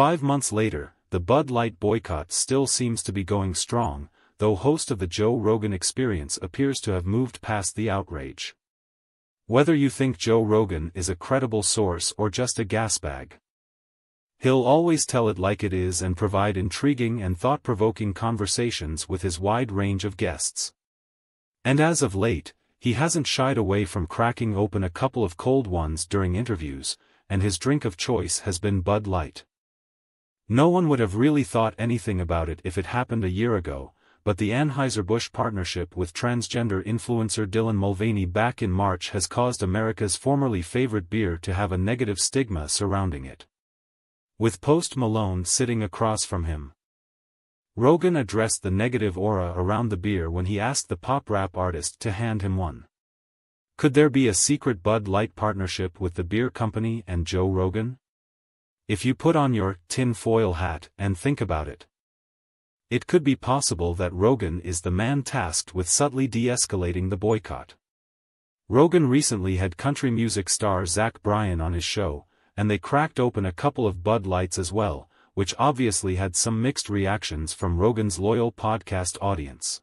Five months later, the Bud Light boycott still seems to be going strong, though host of the Joe Rogan experience appears to have moved past the outrage. Whether you think Joe Rogan is a credible source or just a gasbag. He'll always tell it like it is and provide intriguing and thought-provoking conversations with his wide range of guests. And as of late, he hasn't shied away from cracking open a couple of cold ones during interviews, and his drink of choice has been Bud Light. No one would have really thought anything about it if it happened a year ago, but the Anheuser-Busch partnership with transgender influencer Dylan Mulvaney back in March has caused America's formerly favorite beer to have a negative stigma surrounding it with Post Malone sitting across from him. Rogan addressed the negative aura around the beer when he asked the pop rap artist to hand him one. Could there be a secret Bud Light partnership with the beer company and Joe Rogan? If you put on your tin foil hat and think about it. It could be possible that Rogan is the man tasked with subtly de-escalating the boycott. Rogan recently had country music star Zach Bryan on his show, and they cracked open a couple of Bud Lights as well, which obviously had some mixed reactions from Rogan's loyal podcast audience.